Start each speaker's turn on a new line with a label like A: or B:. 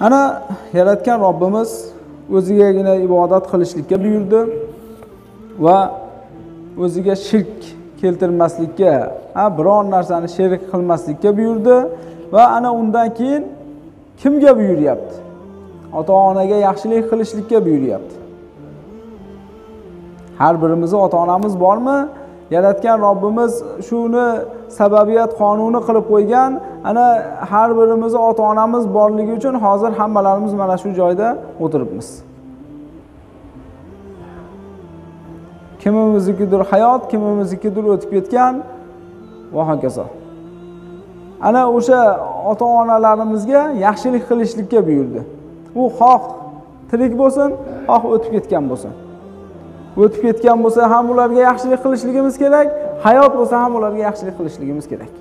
A: ana yaratgan robbimiz o'zigagina ibodat qilishlikka buyurdi va o'ziga shirk keltirmaslikka ha biron narsani sherik qilmaslikka buyurdi va ana undan keyin kimga buyuryapti? Ota onaga yaxshilik qilishlikka buyuryapti. Har birimizni ota onamiz bormi? Yaratgan robbimiz shuni sababiyat qonuni qilib qo'ygan. Ana har birimizni ota onamiz borligi uchun hozir hammalarimiz mana shu joyda o'tiribmiz. Kimimiznikidir hayot kimimiznikidir o'tib ketgan. Va hokazo. Ana o'sha ota onalarimizga yaxshilik qilishlikka buyurdi. U xoh tirik bo'lsin xoh o'tib ketgan bo'lsin. O'tib ketgan bo'lsa ham ularga yaxshilik qilishligimiz kerak hayot bo'lsa ham ularga yaxshilik qilishligimiz kerak.